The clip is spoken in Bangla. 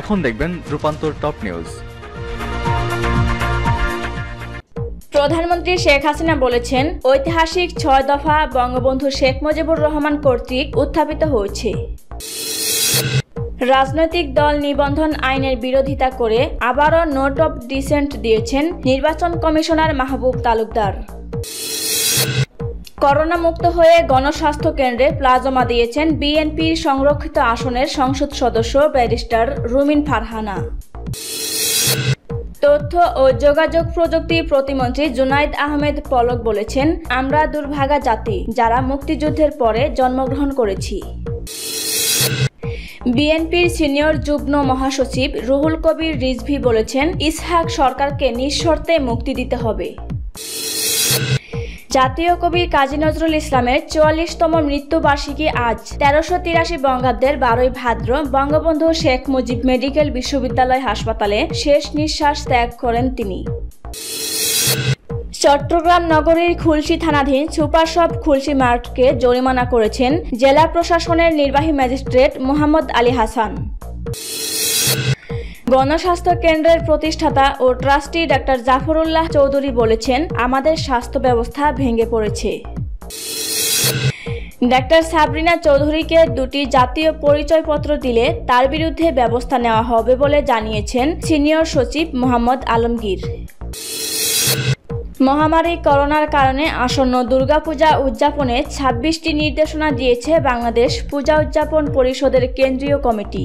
এখন দেখবেন রূপান্তর টপ নিউজ প্রধানমন্ত্রী শেখ হাসিনা বলেছেন, ঐতিহাসিক ছয় দফা বঙ্গবন্ধু শেখ মুজিবুর রহমান কর্তৃক উত্থাপিত হয়েছে। রাজনৈতিক দল নিবন্ধন আইনের বিরোধিতা করে আবারও নোট অব ডিসেন্ট দিয়েছেন নির্বাচন কমিশনার মাহবুব তালুকদার। করোনা মুক্ত হয়ে গণস্বাস্থ্য কেন্দ্রে প্লাজমা দিয়েছেন বিএনপির সংরক্ষিত আসনের সংসদ সদস্য ব্যারিস্টার রুমিন ফারহানা। তথ্য ও যোগাযোগ প্রযুক্তি প্রতিমন্ত্রী জুনাইদ আহমেদ পলক বলেছেন, আমরা দুর্ভাগা জাতি যারা মুক্তিযুদ্ধের পরে জন্মগ্রহণ করেছি। বিএনপির সিনিয়র যুগ্ম মহাসচিব রুহুল কবির রিজভি বলেছেন, ইসহাক সরকারকে নিঃশর্তে মুক্তি দিতে হবে। জাতীয় কবি কাজী নজরুল ইসলামের চুয়াল্লিশতম মৃত্যুবার্ষিকী আজ। তেরোশো তিরাশি বঙ্গাব্দের বারোই ভাদ্র বঙ্গবন্ধু শেখ মুজিব মেডিকেল বিশ্ববিদ্যালয় হাসপাতালে শেষ নিঃশ্বাস ত্যাগ করেন তিনি। চট্টগ্রাম নগরীর খুলশি থানাধীন সুপারশপ খুলশি মার্টকে জরিমানা করেছেন জেলা প্রশাসনের নির্বাহী ম্যাজিস্ট্রেট মোহাম্মদ আলী হাসান। গণস্বাস্থ্য কেন্দ্রের প্রতিষ্ঠাতা ও ট্রাস্টি ডাক্তার জাফরুল্লাহ চৌধুরী বলেছেন, আমাদের স্বাস্থ্য ব্যবস্থা ভেঙে পড়েছে। ডাক্তার সাবরিনা চৌধুরীকে দুটি জাতীয় পরিচয়পত্র দিলে তার বিরুদ্ধে ব্যবস্থা নেওয়া হবে বলে জানিয়েছেন সিনিয়র সচিব মোহাম্মদ আলমগীর। মহামারী করোনার কারণে আসন্ন দুর্গাপূজা উদযাপনে ছাব্বিশটি নির্দেশনা দিয়েছে বাংলাদেশ পূজা উদযাপন পরিষদের কেন্দ্রীয় কমিটি।